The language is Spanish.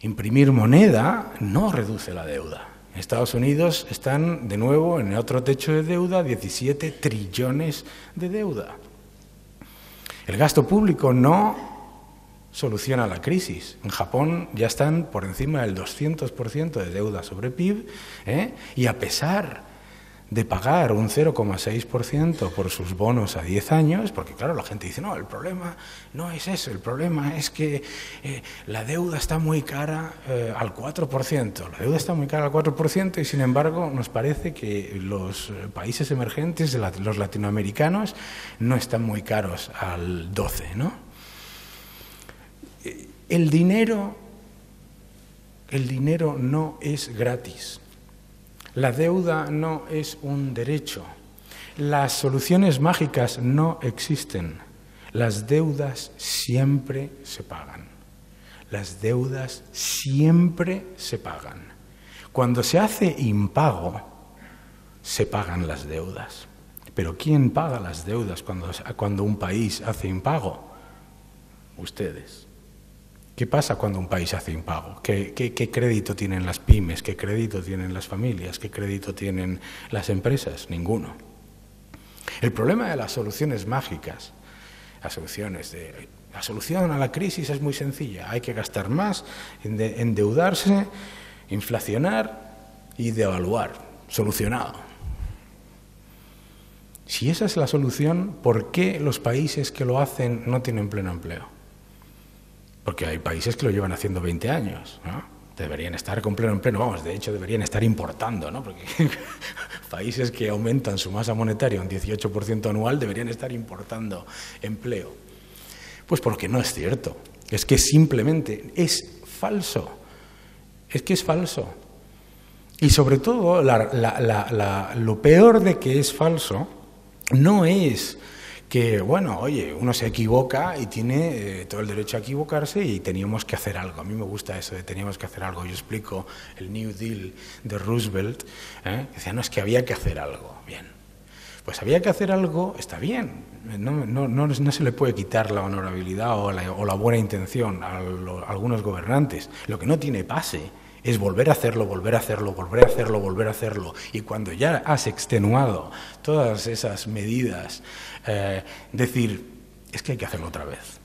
Imprimir moneda no reduce la deuda. Estados Unidos están de nuevo en otro techo de deuda, 17 trillones de deuda. El gasto público no soluciona la crisis. En Japón ya están por encima del 200% de deuda sobre PIB ¿eh? y a pesar de pagar un 0,6% por sus bonos a 10 años, porque claro, la gente dice, no, el problema no es eso, el problema es que eh, la deuda está muy cara eh, al 4%, la deuda está muy cara al 4% y sin embargo nos parece que los países emergentes, los latinoamericanos, no están muy caros al 12%, ¿no? El dinero, el dinero no es gratis. La deuda no es un derecho. Las soluciones mágicas no existen. Las deudas siempre se pagan. Las deudas siempre se pagan. Cuando se hace impago, se pagan las deudas. Pero ¿quién paga las deudas cuando, cuando un país hace impago? Ustedes. ¿Qué pasa cuando un país hace impago? ¿Qué, ¿Qué, crédito tienen las pymes? ¿Qué crédito tienen las familias? ¿Qué crédito tienen las empresas? Ninguno. El problema de las soluciones mágicas, las soluciones de, la solución a la crisis es muy sencilla. Hay que gastar más, endeudarse, inflacionar y devaluar. Solucionado. Si esa es la solución, ¿por qué los países que lo hacen no tienen pleno empleo? Porque hay países que lo llevan haciendo 20 años, ¿no? Deberían estar con pleno empleo, vamos, de hecho deberían estar importando, ¿no? Porque países que aumentan su masa monetaria un 18% anual deberían estar importando empleo. Pues porque no es cierto. Es que simplemente es falso. Es que es falso. Y sobre todo, lo peor de que es falso no es que, bueno, oye, uno se equivoca y tiene eh, todo el derecho a equivocarse y teníamos que hacer algo. A mí me gusta eso de teníamos que hacer algo. Yo explico el New Deal de Roosevelt. ¿eh? Decía, no, es que había que hacer algo. Bien. Pues había que hacer algo, está bien. No, no, no, no se le puede quitar la honorabilidad o la, buena intención a algunos gobernantes. Lo que no tiene pase es volver a hacerlo, volver a hacerlo, volver a hacerlo, volver a hacerlo. Y cuando ya has extenuado todas esas medidas, eh, decir, es que hay que hacerlo otra vez.